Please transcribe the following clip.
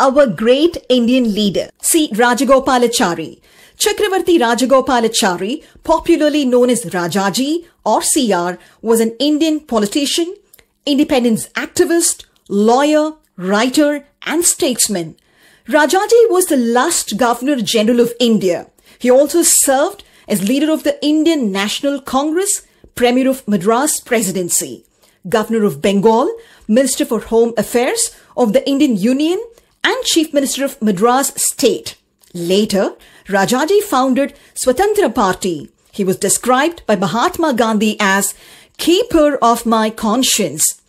our great Indian leader, C. Rajagopalachari. Chakravarti Rajagopalachari, popularly known as Rajaji or CR, was an Indian politician, independence activist, lawyer, writer, and statesman. Rajaji was the last Governor General of India. He also served as leader of the Indian National Congress, Premier of Madras Presidency, Governor of Bengal, Minister for Home Affairs of the Indian Union, and Chief Minister of Madras State. Later, Rajaji founded Swatantra Party. He was described by Mahatma Gandhi as keeper of my conscience